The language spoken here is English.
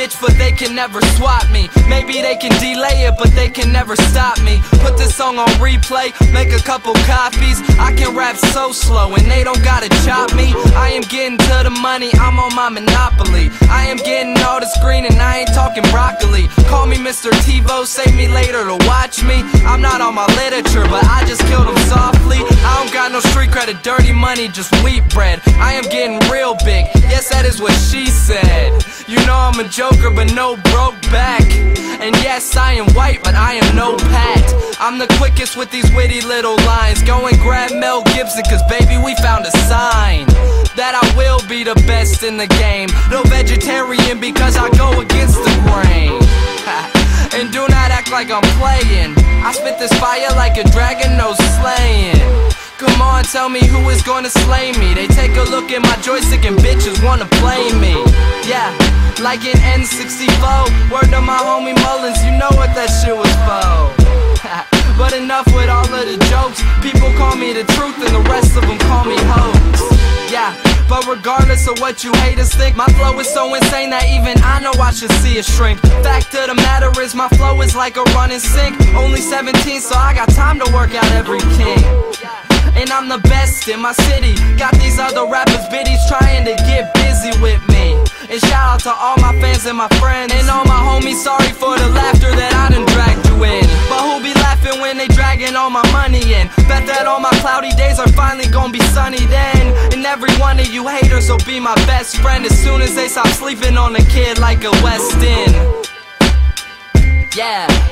bitch, but they can never swap me. Maybe they can delay it, but they can never stop me. Put this song on replay, make a couple copies. I can rap so slow, and they don't gotta chop me. I am getting to the money, I'm on my monopoly. I am getting all the screen, and I ain't talking broccoli. Call me Mr. TiVo, save me later to watch me. I'm not on my literature, but I just killed him softly. No street credit, dirty money, just wheat bread. I am getting real big, yes, that is what she said. You know I'm a joker, but no broke back. And yes, I am white, but I am no Pat. I'm the quickest with these witty little lines. Go and grab Mel Gibson, cause baby, we found a sign that I will be the best in the game. No vegetarian because I go against the grain. and do not act like I'm playing. I spit this fire like a dragon, no slaying. Tell me who is gonna slay me. They take a look at my joystick and bitches wanna play me. Yeah, like an N64. Word to my homie Mullins, you know what that shit was for. but enough with all of the jokes. People call me the truth, and the rest of them call me hoax. Yeah. But regardless of what you haters think, my flow is so insane that even I know I should see it shrink. Fact of the matter is, my flow is like a running sink. Only 17, so I got time to work out every king. And I'm the best in my city. Got these other rappers, biddies trying to get busy with me. And shout out to all my fans and my friends. And all my homies, sorry for the laughter that I done dragged you in. But who be laughing when they dragging all my money in? Bet that all my cloudy days are finally gonna be sunny then. And every one of you haters will be my best friend as soon as they stop sleeping on a kid like a West End. Yeah.